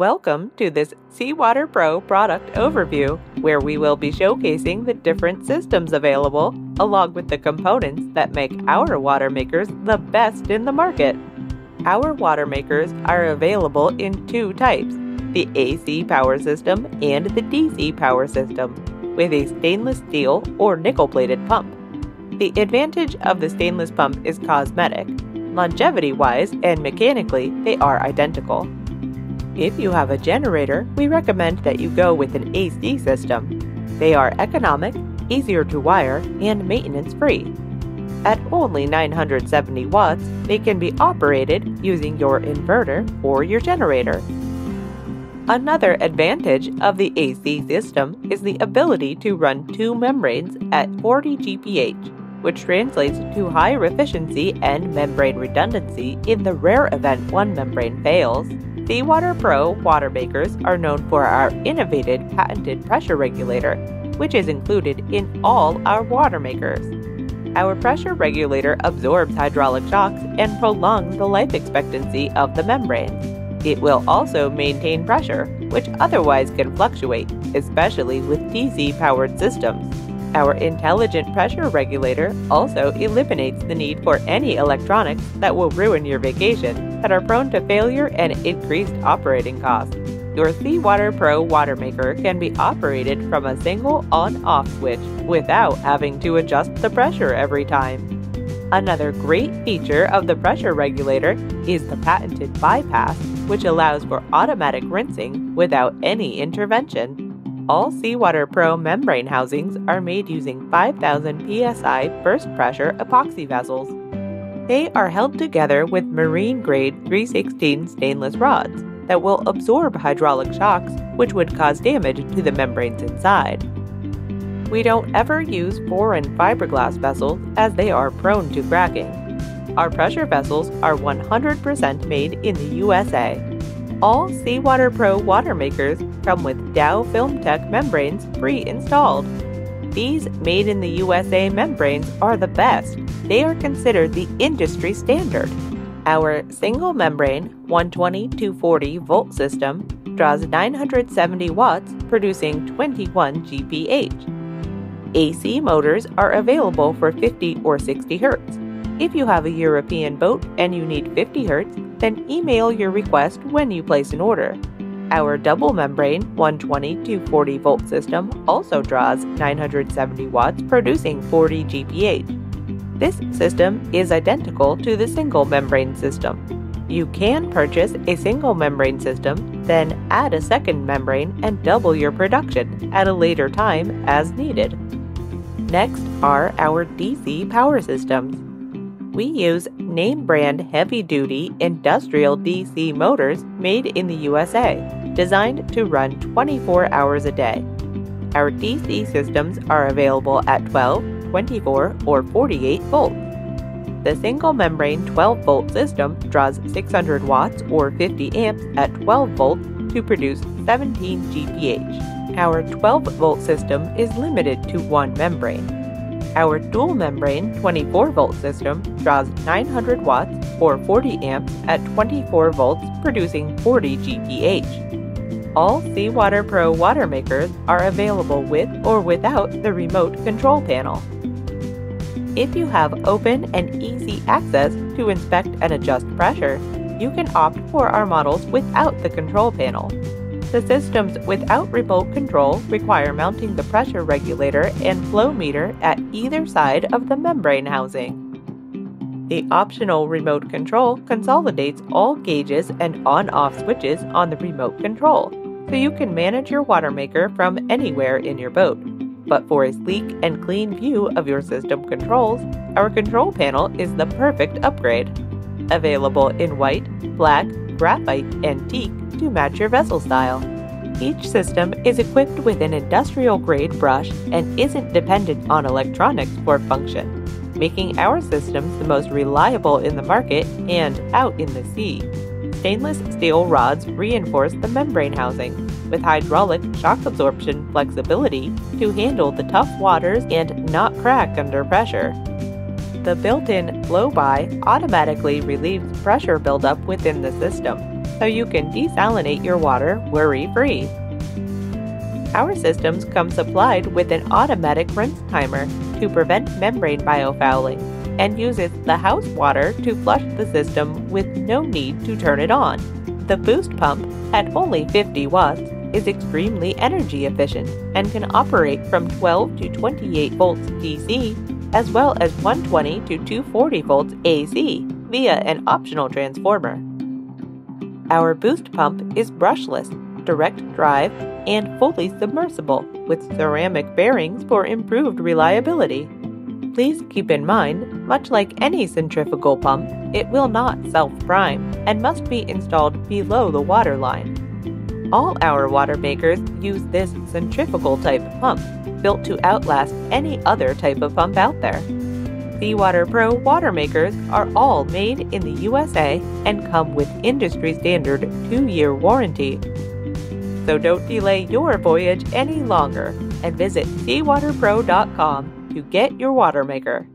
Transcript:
Welcome to this Seawater Pro product overview, where we will be showcasing the different systems available, along with the components that make our water makers the best in the market. Our water makers are available in two types, the AC power system and the DC power system, with a stainless steel or nickel-plated pump. The advantage of the stainless pump is cosmetic. Longevity-wise and mechanically, they are identical. If you have a generator, we recommend that you go with an AC system. They are economic, easier to wire, and maintenance free. At only 970 watts, they can be operated using your inverter or your generator. Another advantage of the AC system is the ability to run two membranes at 40 GPH, which translates to higher efficiency and membrane redundancy in the rare event one membrane fails. Seawater Pro water makers are known for our innovative patented pressure regulator, which is included in all our water makers. Our pressure regulator absorbs hydraulic shocks and prolongs the life expectancy of the membranes. It will also maintain pressure, which otherwise can fluctuate, especially with DC powered systems. Our intelligent pressure regulator also eliminates the need for any electronics that will ruin your vacation that are prone to failure and increased operating costs. Your Seawater Pro water maker can be operated from a single on-off switch without having to adjust the pressure every time. Another great feature of the pressure regulator is the patented bypass, which allows for automatic rinsing without any intervention. All Seawater Pro membrane housings are made using 5000 psi burst pressure epoxy vessels. They are held together with marine grade 316 stainless rods that will absorb hydraulic shocks, which would cause damage to the membranes inside. We don't ever use foreign fiberglass vessels as they are prone to cracking. Our pressure vessels are 100% made in the USA. All Seawater Pro water makers come with Dow FilmTec membranes pre-installed. These made in the USA membranes are the best. They are considered the industry standard. Our single membrane 120-240 volt system draws 970 watts, producing 21 GPH. AC motors are available for 50 or 60 Hz. If you have a European boat and you need 50 Hz, then email your request when you place an order. Our double membrane 120 to 40 volt system also draws 970 watts, producing 40 GPH. This system is identical to the single membrane system. You can purchase a single membrane system, then add a second membrane and double your production at a later time as needed. Next are our DC power systems. We use name brand heavy duty industrial DC motors made in the USA, designed to run 24 hours a day. Our DC systems are available at 12, 24, or 48 volts. The single membrane 12 volt system draws 600 watts or 50 amps at 12 volts to produce 17 GPH. Our 12 volt system is limited to one membrane. Our dual membrane 24 volt system draws 900 watts or 40 amps at 24 volts, producing 40 GPH. All Seawater Pro water makers are available with or without the remote control panel. If you have open and easy access to inspect and adjust pressure, you can opt for our models without the control panel. The systems without remote control require mounting the pressure regulator and flow meter at either side of the membrane housing. The optional remote control consolidates all gauges and on-off switches on the remote control, so you can manage your water maker from anywhere in your boat. But for a sleek and clean view of your system controls, our control panel is the perfect upgrade. Available in white, black, graphite, and teak, to match your vessel style. Each system is equipped with an industrial grade brush and isn't dependent on electronics for function, making our systems the most reliable in the market and out in the sea. Stainless steel rods reinforce the membrane housing with hydraulic shock absorption flexibility to handle the tough waters and not crack under pressure. The built in blow by automatically relieves pressure buildup within the system, so you can desalinate your water worry-free. Our systems come supplied with an automatic rinse timer to prevent membrane biofouling and uses the house water to flush the system with no need to turn it on. The boost pump, at only 50 watts, is extremely energy efficient and can operate from 12 to 28 volts DC as well as 120 to 240 volts AC via an optional transformer. Our boost pump is brushless, direct drive, and fully submersible with ceramic bearings for improved reliability. Please keep in mind, much like any centrifugal pump, it will not self-prime and must be installed below the water line. All our water makers use this centrifugal type pump, built to outlast any other type of pump out there. Seawater Pro water makers are all made in the USA and come with industry standard 2-year warranty. So don't delay your voyage any longer and visit seawaterpro.com to get your water maker.